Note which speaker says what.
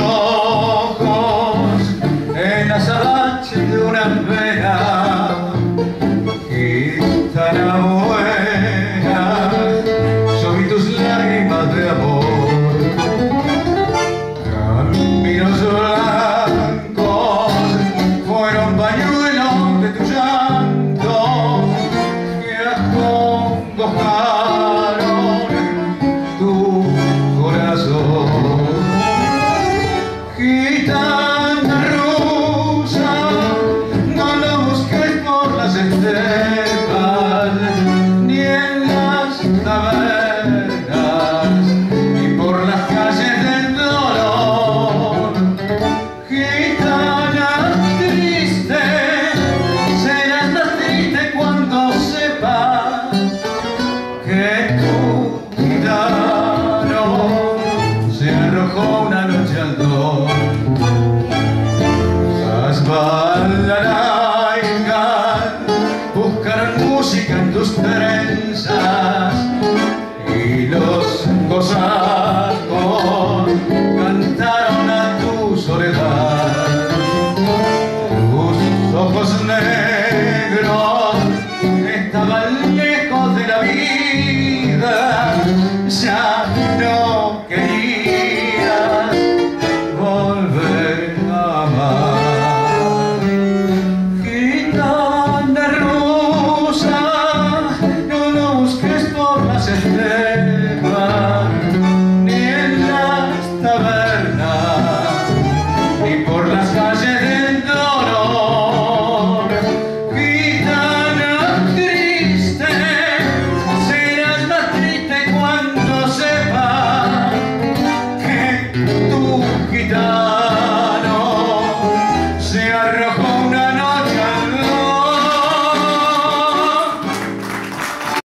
Speaker 1: ojos en las azabache de una pena gitana buena soy tus lágrimas de amor. Caminos blancos fueron pañuelos de tu llanto que acongojaron ni en las tabernas, ni por las calles del dolor. Gitana triste, serás más triste cuando sepas que buscaron música en tus trenzas